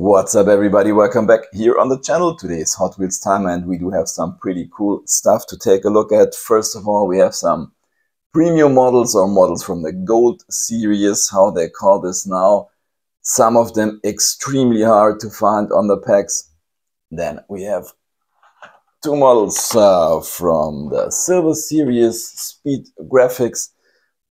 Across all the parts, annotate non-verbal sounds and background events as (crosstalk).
What's up everybody, welcome back here on the channel. Today is Hot Wheels time and we do have some pretty cool stuff to take a look at. First of all, we have some premium models or models from the Gold series, how they call this now. Some of them extremely hard to find on the packs. Then we have two models uh, from the Silver series, Speed Graphics.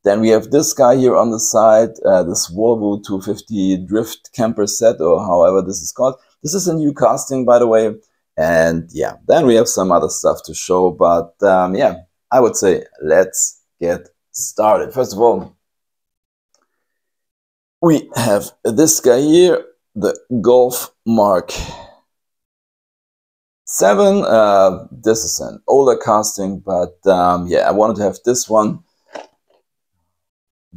Then we have this guy here on the side, uh, this Volvo 250 Drift Camper set, or however this is called. This is a new casting, by the way. And yeah, then we have some other stuff to show. But um, yeah, I would say let's get started. First of all, we have this guy here, the Golf Mark 7. Uh, this is an older casting, but um, yeah, I wanted to have this one.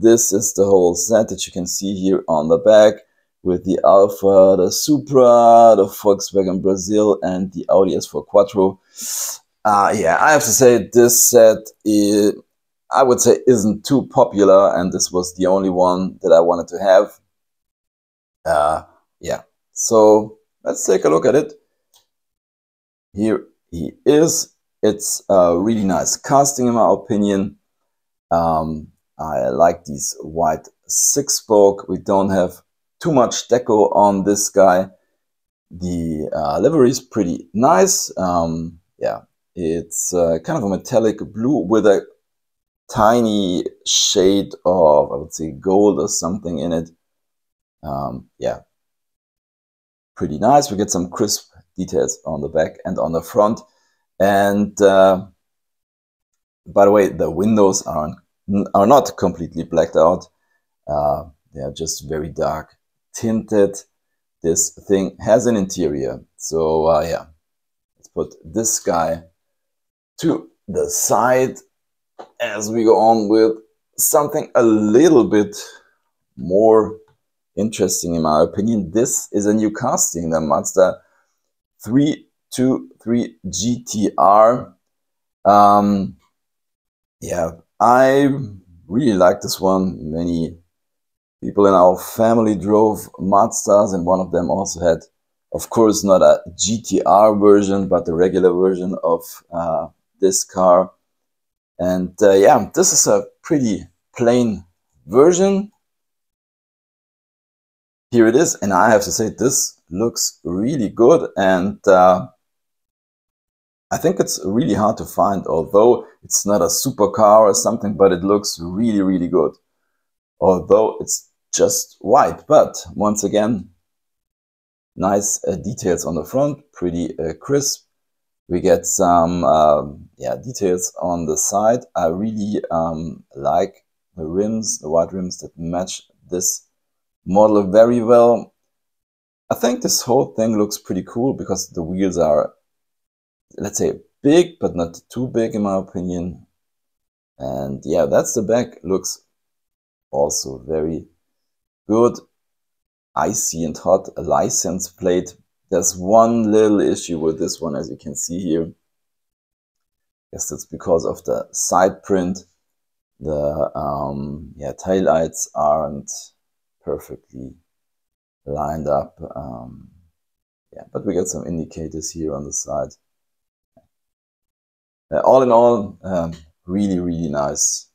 This is the whole set that you can see here on the back with the Alfa, the Supra, the Volkswagen Brazil, and the Audi S4 Quattro. Uh, yeah, I have to say this set is, I would say isn't too popular and this was the only one that I wanted to have. Uh, yeah, so let's take a look at it. Here he is. It's a really nice casting in my opinion. Um, I like these white six-spoke. We don't have too much deco on this guy. The uh, livery is pretty nice. Um, yeah, it's uh, kind of a metallic blue with a tiny shade of, I would say, gold or something in it. Um, yeah, pretty nice. We get some crisp details on the back and on the front. And uh, by the way, the windows are, are not completely blacked out. Uh, they are just very dark tinted. This thing has an interior. So uh, yeah, let's put this guy to the side as we go on with something a little bit more interesting in my opinion. This is a new casting, the Mazda 323 GTR. Um, yeah, I really like this one. Many people in our family drove Mazdas and one of them also had, of course, not a GTR version, but the regular version of uh, this car. And uh, yeah, this is a pretty plain version. Here it is, and I have to say this looks really good and uh, I think it's really hard to find, although it's not a supercar or something, but it looks really, really good. Although it's just white, but once again, nice uh, details on the front, pretty uh, crisp. We get some um, yeah details on the side. I really um, like the rims, the white rims that match this model very well. I think this whole thing looks pretty cool because the wheels are, let's say, big, but not too big in my opinion. And yeah, that's the back. Looks also very good. Icy and hot, a license plate there's one little issue with this one, as you can see here. Yes, it's because of the side print. The um, yeah tail lights aren't perfectly lined up. Um, yeah, but we got some indicators here on the side. Uh, all in all, um, really, really nice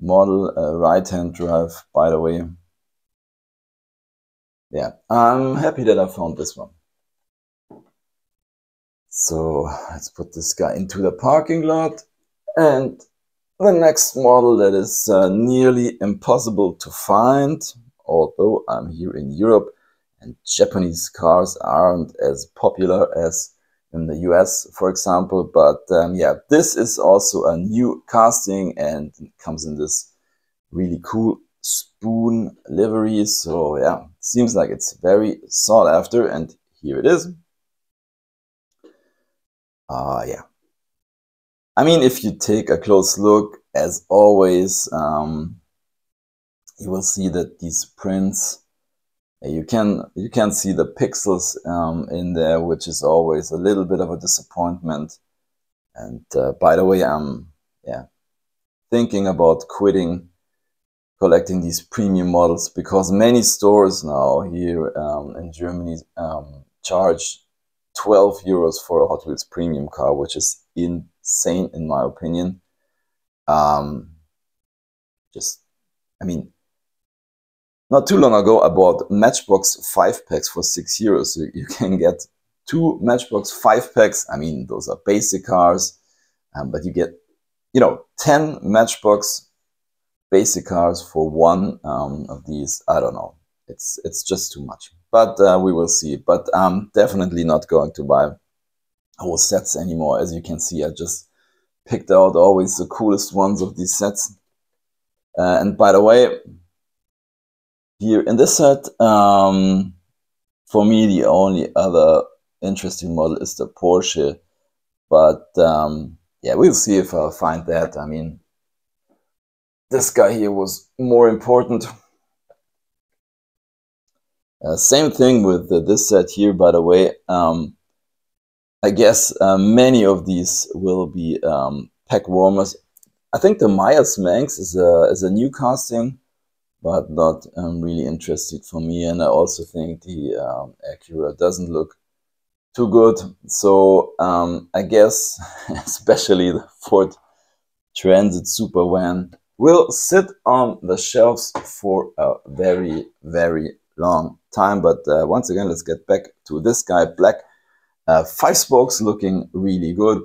model, uh, right-hand drive, by the way yeah, I'm happy that I found this one. So let's put this guy into the parking lot. And the next model that is uh, nearly impossible to find, although I'm here in Europe and Japanese cars aren't as popular as in the US, for example. But um, yeah, this is also a new casting and comes in this really cool spoon livery. So yeah, seems like it's very sought after and here it is. Uh, yeah. I mean, if you take a close look, as always, um, you will see that these prints, you can you can see the pixels um, in there, which is always a little bit of a disappointment. And uh, by the way, I'm yeah thinking about quitting collecting these premium models because many stores now here um, in Germany um, charge 12 euros for a Hot Wheels premium car, which is insane in my opinion. Um, just, I mean, not too long ago, I bought Matchbox 5 packs for 6 euros. So you can get two Matchbox 5 packs. I mean, those are basic cars, um, but you get, you know, 10 Matchbox basic cars for one um, of these. I don't know. It's it's just too much. But uh, we will see. But I'm definitely not going to buy whole sets anymore. As you can see, I just picked out always the coolest ones of these sets. Uh, and by the way, here in this set, um, for me, the only other interesting model is the Porsche. But um, yeah, we'll see if I'll find that. I mean, this guy here was more important. (laughs) Uh, same thing with uh, this set here, by the way. Um, I guess uh, many of these will be um, pack warmers. I think the Meyers Manx is a, is a new casting, but not um, really interested for me. And I also think the um, Acura doesn't look too good. So um, I guess, (laughs) especially the Ford Transit Super Van will sit on the shelves for a very, very long time. But uh, once again, let's get back to this guy, black. Uh, five spokes looking really good.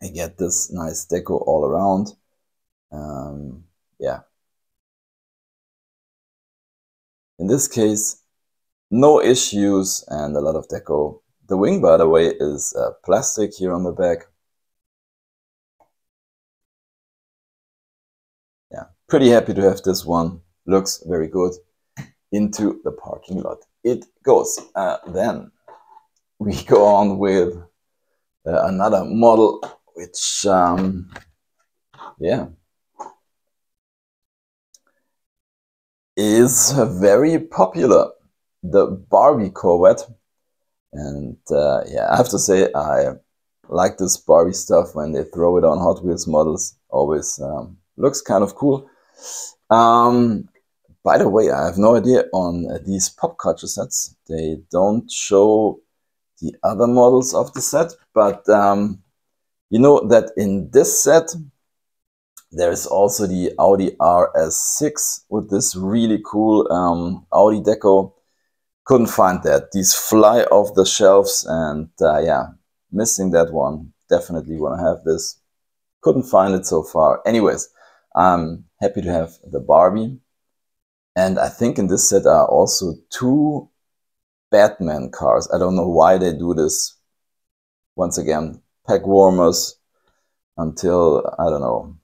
I get this nice deco all around. Um, yeah. In this case, no issues and a lot of deco. The wing, by the way, is uh, plastic here on the back. Yeah, pretty happy to have this one. Looks very good. Into the parking lot it goes. Uh, then we (laughs) go on with uh, another model, which, um, yeah, is very popular. The Barbie Corvette. And uh, yeah, I have to say, I like this Barbie stuff when they throw it on Hot Wheels models. Always um, looks kind of cool. Um, by the way, I have no idea on these pop culture sets. They don't show the other models of the set, but um, you know that in this set, there is also the Audi RS6 with this really cool um, Audi deco. Couldn't find that. These fly off the shelves and uh, yeah, missing that one. Definitely want to have this. Couldn't find it so far. Anyways, I'm happy to have the Barbie. And I think in this set are also two Batman cars. I don't know why they do this. Once again, pack warmers until, I don't know,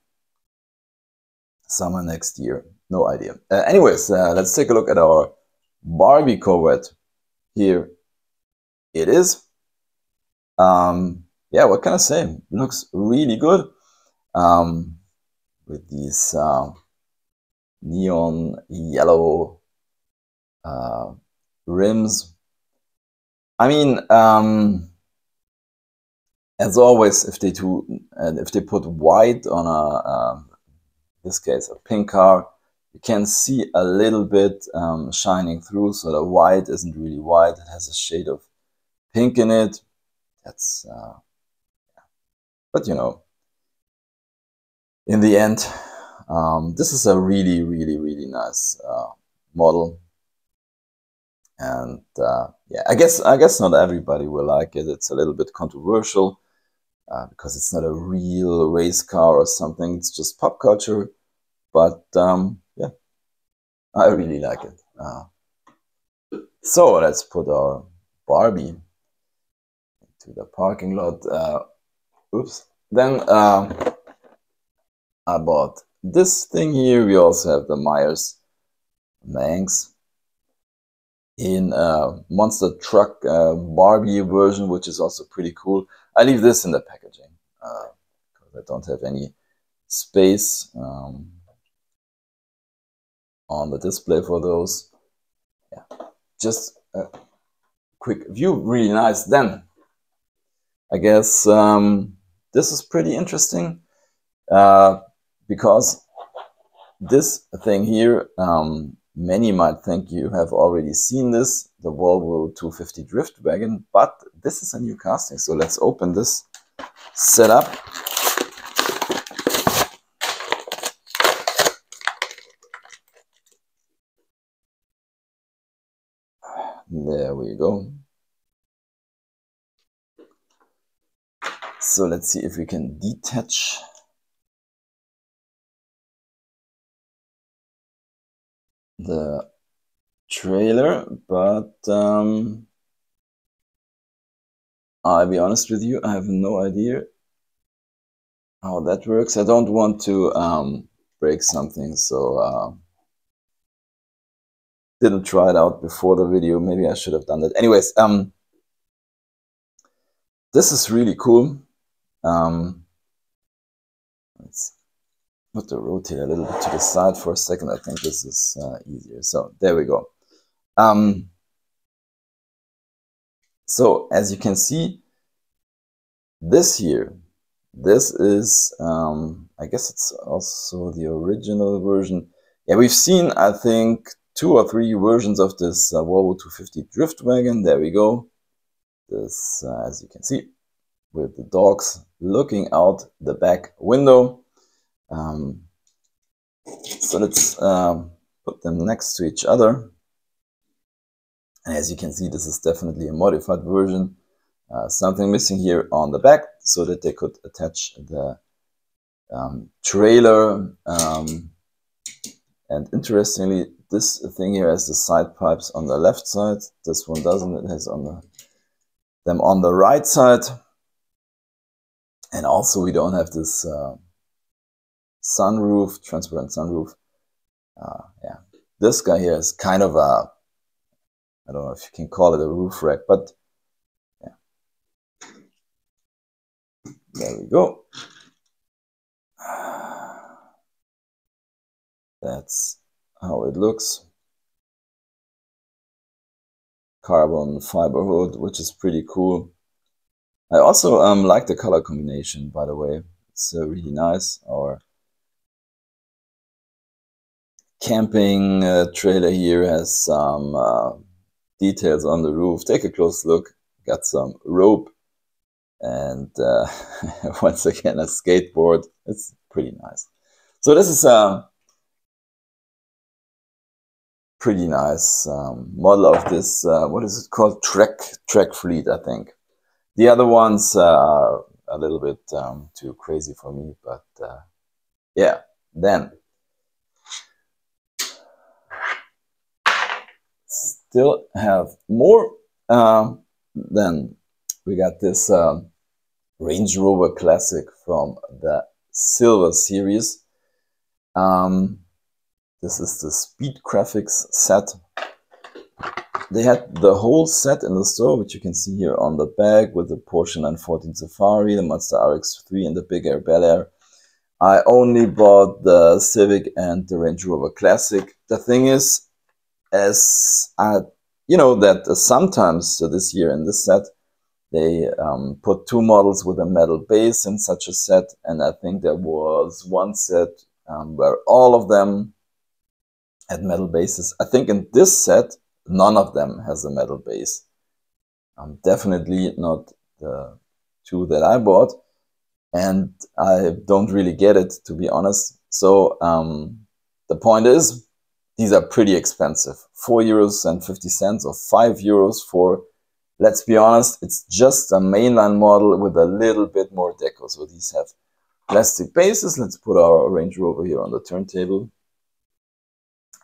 summer next year. No idea. Uh, anyways, uh, let's take a look at our Barbie Corvette. Here it is. Um, yeah, what can I say? Looks really good. Um, with these uh, neon yellow uh, rims. I mean, um, as always, if they do, and if they put white on a, um, this case, a pink car, you can see a little bit um, shining through. So the white isn't really white; it has a shade of pink in it. That's, uh, but you know, in the end, um, this is a really, really, really nice uh, model. And uh, yeah, I guess I guess not everybody will like it. It's a little bit controversial uh, because it's not a real race car or something. It's just pop culture. But um, yeah, I really like it. Uh, so let's put our Barbie into the parking lot. Uh, oops. Then uh, I bought this thing here. We also have the Meyers Manx in a monster truck uh, Barbie version, which is also pretty cool. I leave this in the packaging uh, because I don't have any space um, on the display for those. Yeah, just a quick view, really nice. Then I guess um, this is pretty interesting. Uh, because this thing here, um, many might think you have already seen this, the Volvo 250 Drift Wagon, but this is a new casting. So let's open this setup. There we go. So let's see if we can detach the trailer, but um, I'll be honest with you, I have no idea how that works. I don't want to um, break something, so uh, didn't try it out before the video. Maybe I should have done that. Anyways, um, this is really cool. Um, let's put the rotator a little bit to the side for a second. I think this is uh, easier. So there we go. Um, so as you can see, this here, this is, um, I guess it's also the original version. Yeah, we've seen, I think, two or three versions of this uh, Volvo 250 Drift Wagon. There we go. This, uh, as you can see, with the dogs looking out the back window. Um, so let's um, put them next to each other. And as you can see, this is definitely a modified version. Uh, something missing here on the back so that they could attach the um, trailer. Um, and interestingly, this thing here has the side pipes on the left side. This one doesn't. It has on the, them on the right side. And also we don't have this uh, sunroof, transparent sunroof. Uh, yeah, this guy here is kind of a, I don't know if you can call it a roof rack, but yeah. There we go. That's how it looks. Carbon fiber hood, which is pretty cool. I also um, like the color combination, by the way. It's uh, really nice. Our camping uh, trailer here has some uh, details on the roof. Take a close look. Got some rope and uh, (laughs) once again a skateboard. It's pretty nice. So this is a pretty nice um, model of this. Uh, what is it called? Track Track Fleet, I think. The other ones uh, are a little bit um, too crazy for me, but uh, yeah, then still have more. Then we got this uh, Range Rover Classic from the Silver Series. Um, this is the Speed Graphics set they had the whole set in the store, which you can see here on the back with the Porsche 914 Safari, the Mazda RX-3 and the Big Air Bel Air. I only bought the Civic and the Range Rover Classic. The thing is, as I, you know, that uh, sometimes uh, this year in this set, they um, put two models with a metal base in such a set. And I think there was one set um, where all of them had metal bases. I think in this set, none of them has a metal base. Um, definitely not the two that I bought. And I don't really get it, to be honest. So um, the point is, these are pretty expensive. 4 euros and 50 cents or 5 euros for, let's be honest, it's just a mainline model with a little bit more deco. So these have plastic bases. Let's put our Range Rover here on the turntable.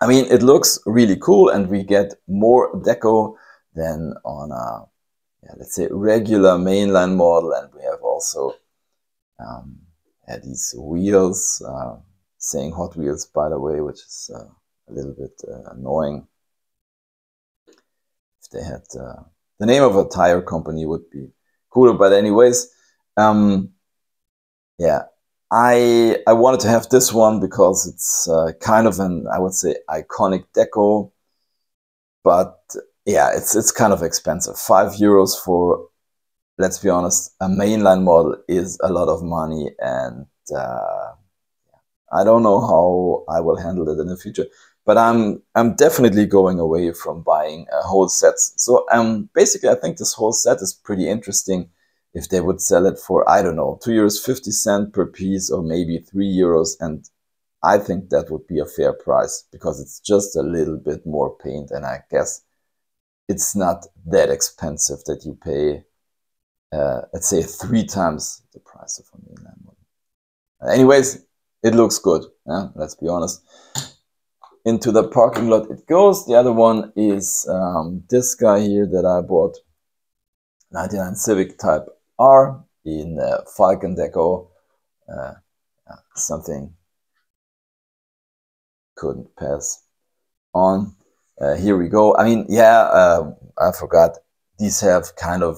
I mean, it looks really cool and we get more deco than on a, yeah, let's say, regular mainline model. And we have also um, yeah, these wheels, uh, saying Hot Wheels, by the way, which is uh, a little bit uh, annoying. If they had uh, the name of a tire company would be cooler. But anyways, um, yeah, I I wanted to have this one because it's uh, kind of an I would say iconic deco, but yeah, it's it's kind of expensive. Five euros for, let's be honest, a mainline model is a lot of money, and uh, I don't know how I will handle it in the future, but I'm I'm definitely going away from buying uh, whole sets. So um, basically, I think this whole set is pretty interesting. If they would sell it for I don't know two euros fifty cent per piece, or maybe three euros, and I think that would be a fair price because it's just a little bit more paint, and I guess it's not that expensive that you pay, uh, let's say, three times the price of a mainline one. Anyways, it looks good. Yeah? Let's be honest. Into the parking lot it goes. The other one is um, this guy here that I bought, 99 Civic Type R in uh, Falken Deco. Uh, something couldn't pass on. Uh, here we go. I mean, yeah, uh, I forgot. These have kind of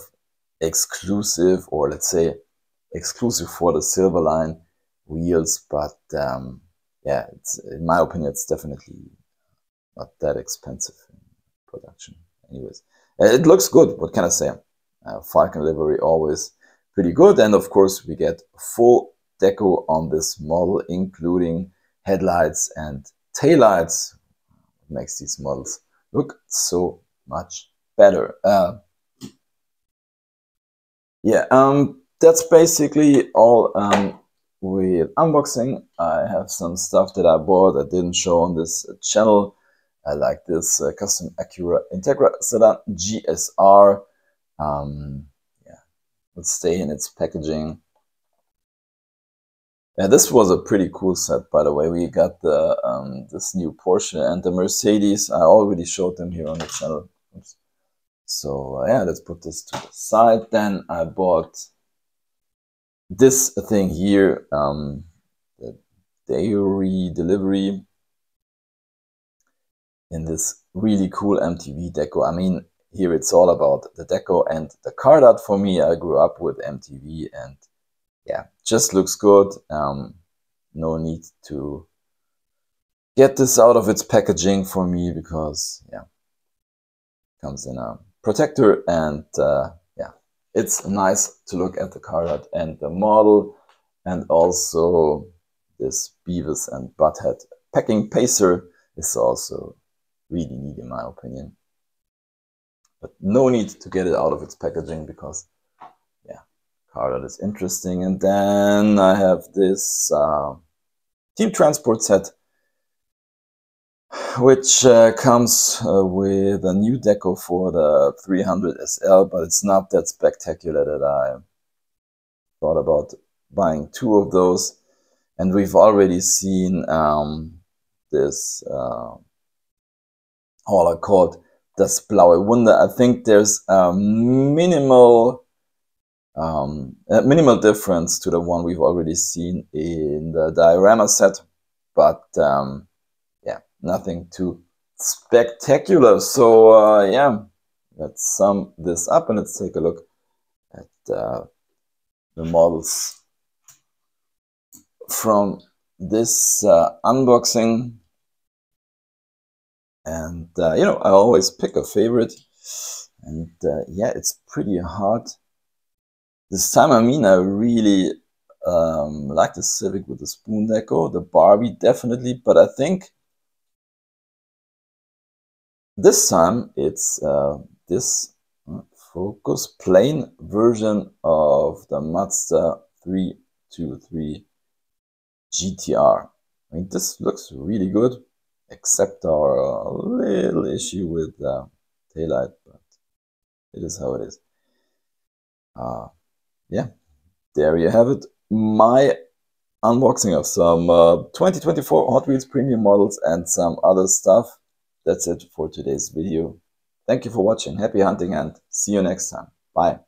exclusive, or let's say exclusive for the Silverline wheels, but um, yeah, it's, in my opinion, it's definitely not that expensive production. Anyways, uh, it looks good. What can I say? Uh, Falken livery always pretty good, and of course we get full deco on this model, including headlights and taillights. Makes these models look so much better. Uh, yeah, um, that's basically all um, with unboxing. I have some stuff that I bought I didn't show on this channel. I like this uh, custom Acura Integra Sedan GSR. Um, yeah, let's stay in its packaging. Yeah, this was a pretty cool set, by the way. We got the um, this new Porsche and the Mercedes. I already showed them here on the channel. Oops. So uh, yeah, let's put this to the side. Then I bought this thing here, um, the dairy delivery in this really cool MTV deco. I mean, here it's all about the deco and the card art for me. I grew up with MTV and yeah, just looks good. Um, no need to get this out of its packaging for me because yeah, comes in a protector and uh, it's nice to look at the card and the model and also this Beavis and Butthead packing pacer is also really neat in my opinion. But no need to get it out of its packaging because yeah, card is interesting. And then I have this uh, Team Transport set which uh, comes uh, with a new deco for the 300 SL, but it's not that spectacular that I thought about buying two of those. And we've already seen um, this uh, hauler called Das Blaue Wunder. I think there's a minimal um, a minimal difference to the one we've already seen in the diorama set, but um, nothing too spectacular. So uh, yeah, let's sum this up and let's take a look at uh, the models from this uh, unboxing. And uh, you know, I always pick a favorite, and uh, yeah, it's pretty hard. This time, I mean, I really um, like the Civic with the spoon deco, the Barbie definitely, but I think this time it's uh, this uh, focus plain version of the Mazda 323 GTR. I mean, this looks really good, except our uh, little issue with the taillight, but it is how it is. Uh, yeah, there you have it. My unboxing of some uh, 2024 Hot Wheels premium models and some other stuff that's it for today's video. Thank you for watching. Happy hunting and see you next time. Bye.